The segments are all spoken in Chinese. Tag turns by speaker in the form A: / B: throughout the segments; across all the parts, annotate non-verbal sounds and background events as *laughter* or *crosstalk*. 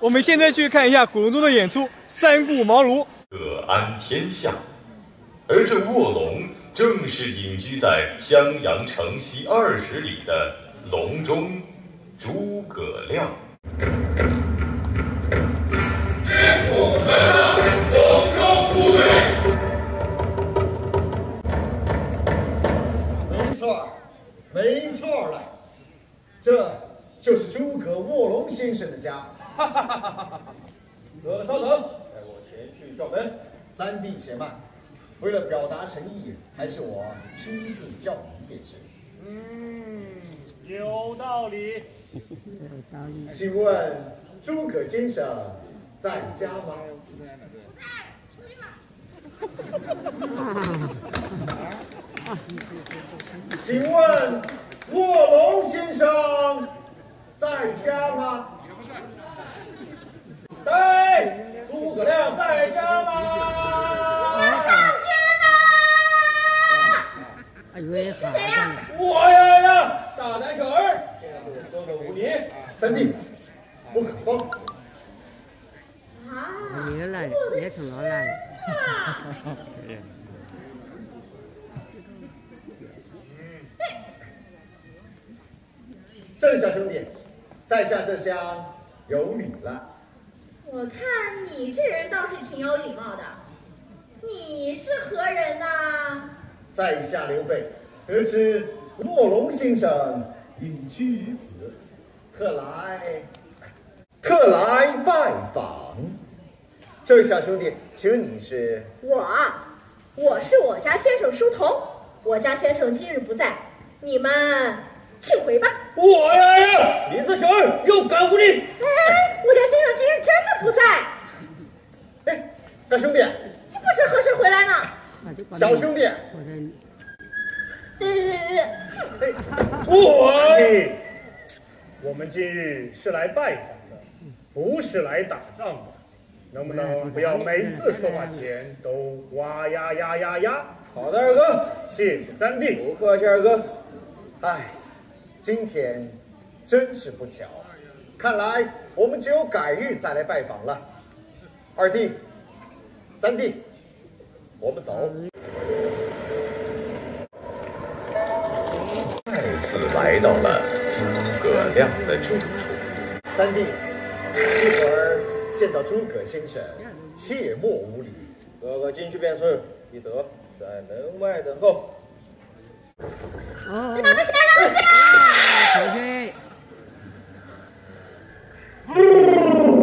A: 我们现在去看一下古龙中的演出《三顾茅庐》。
B: 各安天下，而这卧龙正是隐居在襄阳城西二十里的龙中诸葛亮。
C: 三弟且慢，为了表达诚意，还是我亲自叫您便是。
D: 嗯，有道理。
C: 请问诸葛先生在家吗？不在，出去请问卧龙先生在家吗？
D: 对，诸葛亮在家吗？
E: 哎呦，是谁呀？
D: 我呀呀，大胆小儿，五年。
C: 三弟，不可放肆。
E: 你又来了，也成了来了。
C: 郑小兄弟，在下这厢有礼了。
F: 我看你这人倒是挺有礼貌的。你是何人呐？
C: 在下刘备，得知卧龙先生隐居于此，特来特来拜访。这位小兄弟，请问你是？
F: 我，我是我家先生书童。我家先生今日不在，你们请回吧。
D: 我呀呀，你这小儿又敢无礼！
F: 哎，我家先生今日真的不在。
C: 哎，小兄弟，
F: 你不知何时回来呢？
C: 小兄弟，
D: 我，我们今日是来拜访的，不是来打仗的，能不能不要每次说话前都哇呀呀呀呀？好的，二哥，谢谢三弟，不客气，二哥。
C: 哎，今天真是不巧，看来我们只有改日再来拜访了。二弟，三弟，我们走。
B: 再次来到了诸葛亮的住处。
C: 三弟，一会儿见到诸葛先生，切莫无礼。
D: 哥哥进去便是，你得在门外等候。
E: 哦，
F: 让我下，让我下！
E: 出去。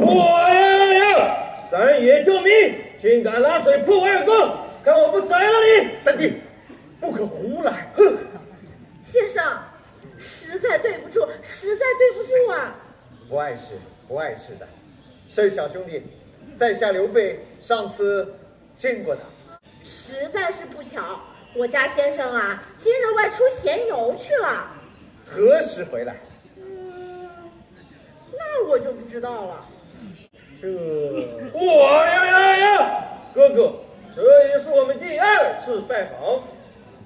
D: 我呀！三爷救命！竟敢拉水泼二哥，看我不宰了你！
C: 三弟，不可胡来！
D: 哼！
F: 先生，实在对不住，实在对不住啊！
C: 不碍事，不碍事的。这小兄弟，在下刘备，上次见过的。
F: 实在是不巧，我家先生啊，今日外出闲游去了。
C: 何时回来？
F: 嗯，那我就不知道了。
D: 这，*laughs* 我呀呀呀！哥哥，这也是我们第二次拜访。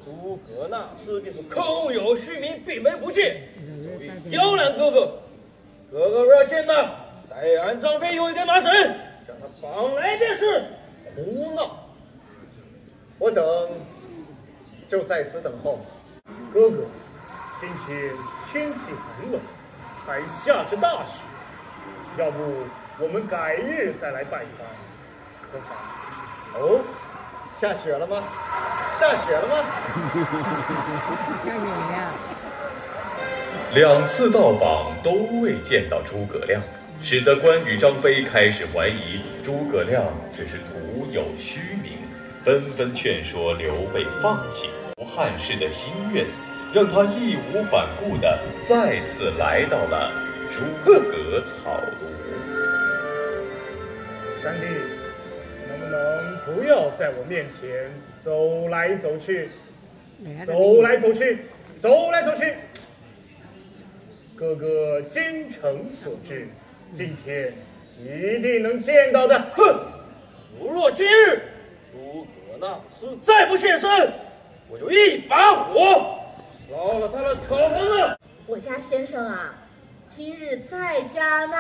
D: 诸葛那师弟是空有虚名，闭门不见，刁难哥哥。哥哥若要见他，待俺张飞用一根麻绳将他绑来便是。
C: 胡闹！我等就在此等候。
D: 哥哥，今天天气很冷，还下着大雪，要不我们改日再来拜访，可好？
C: 哦，下雪了吗？下雪了吗？
E: 下雪了。
B: 两次到访都未见到诸葛亮，使得关羽、张飞开始怀疑诸葛亮只是徒有虚名，纷纷劝说刘备放弃汉室的心愿，让他义无反顾地再次来到了诸葛草庐。
D: 三弟，能不能不要在我面前走来走去，走来走去，走来走去？哥哥精诚所至，今天一定能见到的。哼！如若今日诸葛那是再不现身，我就一把火烧了他的草棚子。
F: 我家先生啊，今日在家呢。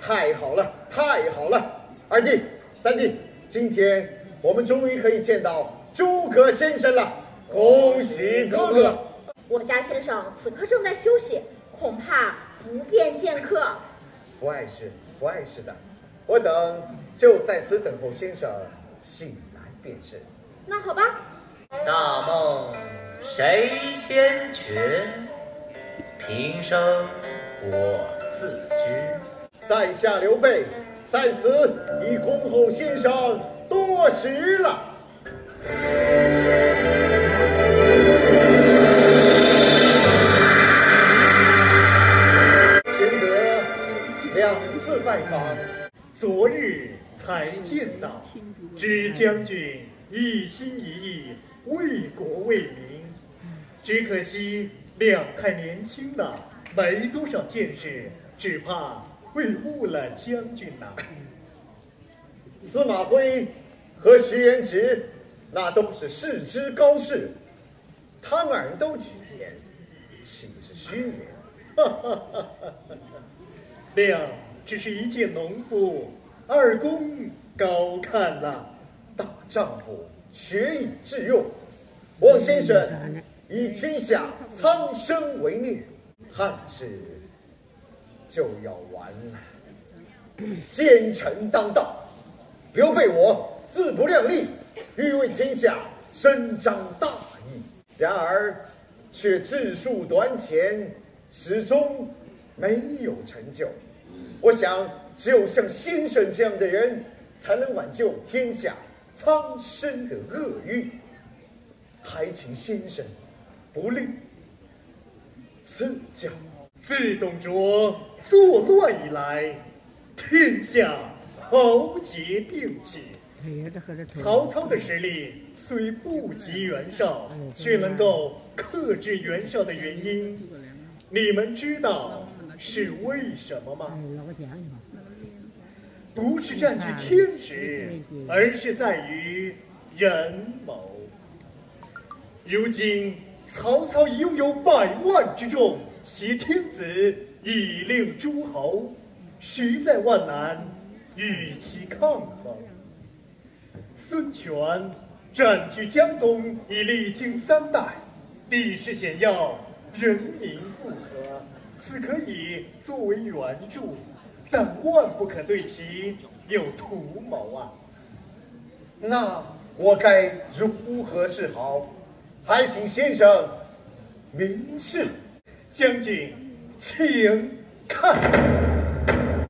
C: 太好了，太好了！二弟、三弟，今天我们终于可以见到诸葛先生了，
G: 恭喜哥哥！
F: 我家先生此刻正在休息，恐怕不便见客。
C: 不碍事，不碍事的，我等就在此等候先生醒来便是。
F: 那好吧，
H: 大梦谁先觉？平生我自知。
C: 在下刘备在此以恭候先生多时了。贤德两次拜访，
G: 昨日才见到，知将军一心一意为国为民，只可惜两太年轻了，没多少见识，只怕会误了将军呐。
C: 司马徽和徐元直那都是世之高士，他们二人都举荐，岂是虚言？*laughs*
G: 哈哈哈哈哈！亮只是一介农夫，二公高看了。
C: 大丈夫学以致用，王先生以天下苍生为念，汉室就要完了。*coughs* 奸臣当道，刘备我自不量力，欲为天下伸张大义，然而却智术短浅，始终没有成就。我想，只有像先生这样的人，才能挽救天下苍生的厄运。还请先生不吝赐教。
G: 自董卓作乱以来，天下豪杰并起。曹操的实力虽不及袁绍，却能够克制袁绍的原因，你们知道是为什么吗？不是占据天时，而是在于人谋。如今曹操已拥有百万之众，挟天子以令诸侯，实在万难与其抗衡。孙权占据江东已历经三代，地势险要，人民富和，此可以作为援助，但万不可对其有图谋啊！
C: 那我该如何是好？还请先生明示。
G: 将军，请看，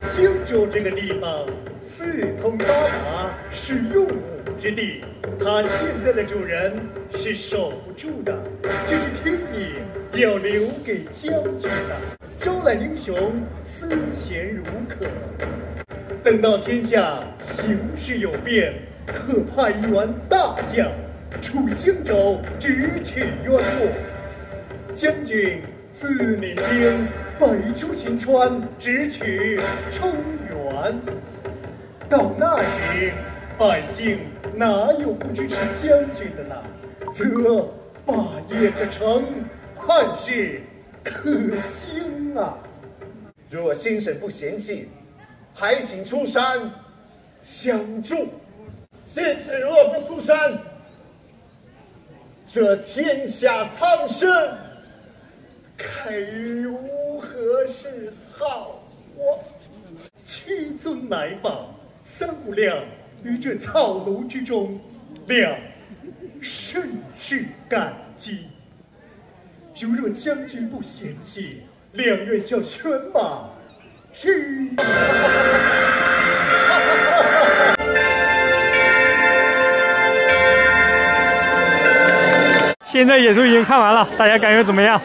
G: 荆州这个地方四通八达，是用武之地，它现在的主人是守不住的，这是天意要留给将军的。招揽英雄，思贤如渴。等到天下形势有变，可派一员大将出荆州，直取渊洛。将军自领兵，北出秦川，直取中原。到那时，百姓哪有不支持将军的呢？则霸业可成，汉室可兴啊！
C: 若先生不嫌弃，还请出山相助。先生若不出山，这天下苍生该如何是好？我
G: 七尊来访，三五两于这草庐之中，两甚是感激。如若将军不嫌弃，两愿效犬马之 *laughs*
A: 现在演出已经看完了，大家感觉怎么样？